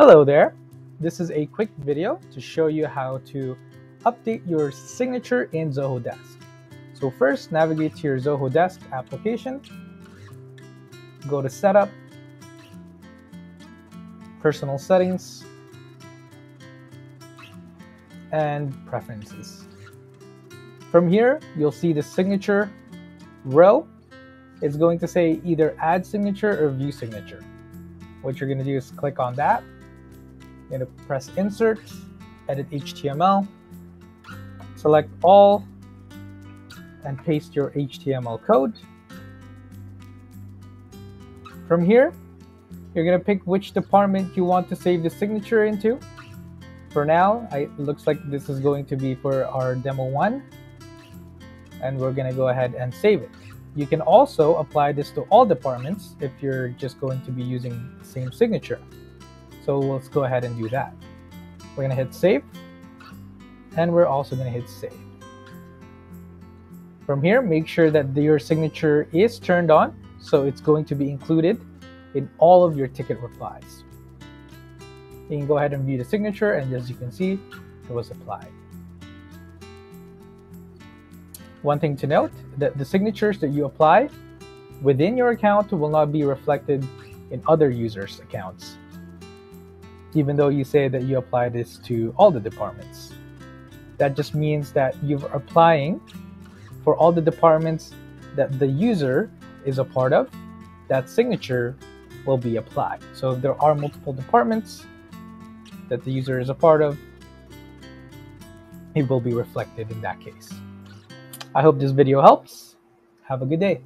Hello there. This is a quick video to show you how to update your signature in Zoho Desk. So first, navigate to your Zoho Desk application, go to Setup, Personal Settings, and Preferences. From here, you'll see the signature row. It's going to say either Add Signature or View Signature. What you're going to do is click on that. Going to press Insert, Edit HTML, select All, and paste your HTML code. From here, you're going to pick which department you want to save the signature into. For now, I, it looks like this is going to be for our demo one, and we're going to go ahead and save it. You can also apply this to all departments if you're just going to be using the same signature. So let's go ahead and do that. We're going to hit save, and we're also going to hit save. From here, make sure that your signature is turned on, so it's going to be included in all of your ticket replies. You can go ahead and view the signature, and as you can see, it was applied. One thing to note, that the signatures that you apply within your account will not be reflected in other users' accounts, even though you say that you apply this to all the departments. That just means that you're applying for all the departments that the user is a part of, that signature will be applied. So if there are multiple departments that the user is a part of, it will be reflected in that case. I hope this video helps. Have a good day.